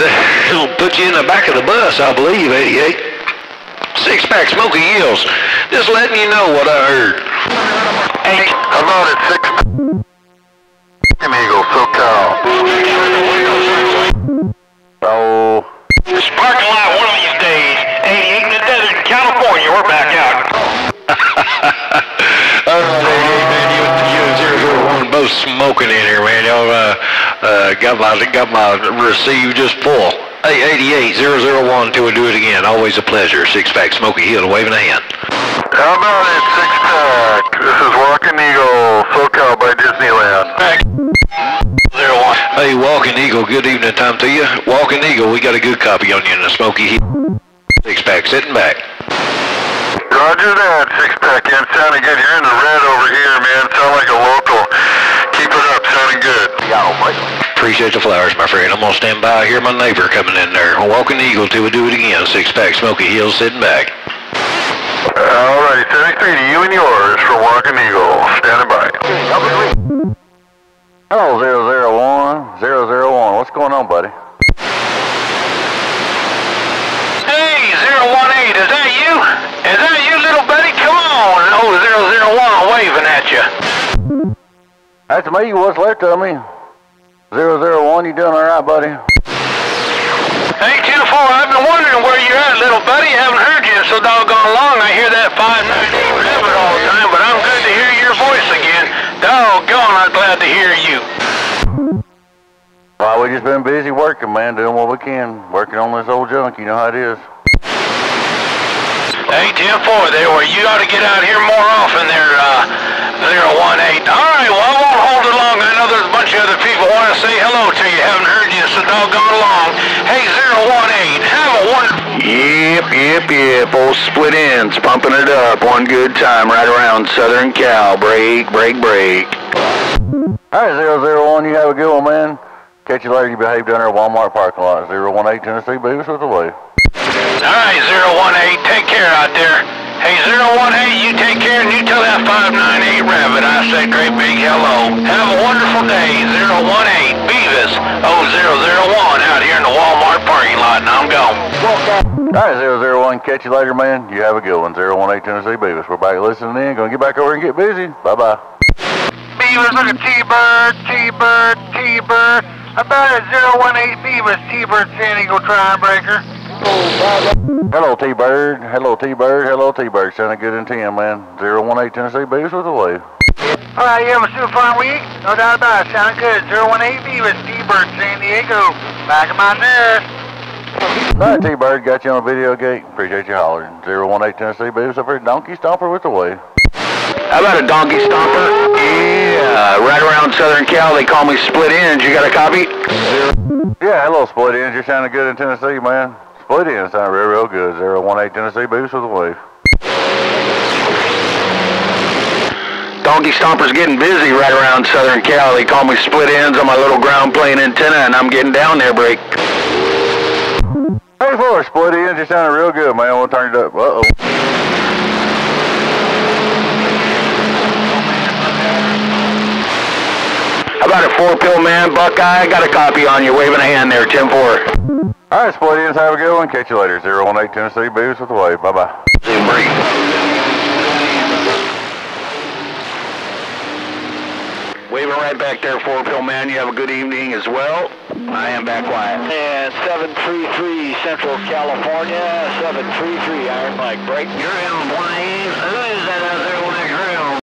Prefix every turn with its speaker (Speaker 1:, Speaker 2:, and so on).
Speaker 1: It'll put you in the back of the bus, I believe, 88. Six pack Smoky Hills. Just letting you know what I heard.
Speaker 2: Hey, I'm on at six. Eagle, SoCal. Oh.
Speaker 3: This parking lot one of these days. 88 in the desert in California. We're back out.
Speaker 1: All right, 88, man, you, and zero zero one both smoking in here, man. Y'all uh, uh, got my got my receive just full. Hey, 88, 001, till we do it again. Always a pleasure. Six pack Smoky Hill, waving a hand.
Speaker 2: How about it, six pack? This is Walking Eagle, SoCal by Disneyland.
Speaker 3: One.
Speaker 1: Hey, Walking Eagle, good evening time to you. Walking Eagle, we got a good copy on you in the Smoky Hill. Six pack, sitting back.
Speaker 2: Roger that, six pack. Yeah, sounding good. You're in the red over here, man. Sound like a local. Keep it up, sounding good. Yeah,
Speaker 1: Appreciate the flowers, my friend. I'm gonna stand by. I hear my neighbor coming in there. Walking Eagle till we do it again. Six pack, Smoky Hill, sitting back.
Speaker 2: Alrighty, 73 to you and yours for Walking Eagle. Standing by. Hello, 001. 001. What's going on, buddy?
Speaker 3: Hey, 018, is that you? Is that you, little buddy? Come on. Oh, 001 waving at you.
Speaker 2: That's me. What's left of me? 001, you doing alright, buddy?
Speaker 3: Hey, 2-4, I've been wondering where you're at, little buddy. Haven't heard you so doggone long. I hear that 598 rabbit all the time, but I'm good to hear your voice again. Doggone, I'm glad to hear you.
Speaker 2: Well, we just been busy working, man, doing what we can. Working on this old junk, you know how it is.
Speaker 3: Hey, 10-4 there, well, you ought to get out here more often there, uh, 018. All right, well, I won't hold
Speaker 4: Yep, yep, yep. Old split ends, pumping it up. One good time right around Southern Cal. Break, break, break.
Speaker 2: Alright, 001, you have a good one, man. Catch you later. You behave down there at Walmart parking lot. 018 Tennessee, Beavis with the way.
Speaker 3: All right, 018, take care out there. Hey, 018, you take care and you tell that 598 Rabbit I said great big hello. Have a wonderful day, 018, Beavis, 0001 out here in the Walmart
Speaker 2: Alright, 001, catch you later, man. You have a good one. 018 Tennessee, Beavis. We're back listening in. Gonna get back over and get busy. Bye-bye.
Speaker 5: Beavers, look at T-Bird, T-Bird, T-Bird. About a 018 Beavers, T-Bird San Diego Trine-Breaker.
Speaker 2: Hello, T-Bird. Hello, T-Bird. Hello, T-Bird. Sounding good in 10, man. 018 Tennessee, Beavis with the wave.
Speaker 5: All right, you have a super fun week? No doubt about it. Sounding good. 018 Beavers, T-Bird San Diego. Back of my nest.
Speaker 2: Alright, T-Bird. Got you on a video gate. Appreciate you hollering. 018 Tennessee, Beavis up here. Donkey Stomper with the wave.
Speaker 4: How about a donkey stomper? Yeah, right around Southern Cal. They call me split ends. You got a copy?
Speaker 2: Yeah, hello, Split Ends. You're sounding good in Tennessee, man. Split Ends sound real, real good. 018 Tennessee, Beavis with the wave.
Speaker 4: Donkey Stomper's getting busy right around Southern Cal. They call me split ends on my little ground plane antenna, and I'm getting down there, break.
Speaker 2: Hey, for Split Ends, real good, man. We'll turn it up. Uh-oh.
Speaker 4: How about a four pill man, Buckeye? I got a copy on you, waving a hand there, 10 4.
Speaker 2: All right, Split Ends, have a good one. Catch you later. 018 Tennessee, Beavis with the wave. Bye-bye.
Speaker 4: Zoom break. Waving right back there, four pill man. You have a good evening as well. I am back quiet.
Speaker 3: And 733 Central California, 733 Iron Mike break.
Speaker 4: You're in Blaine. Who is that other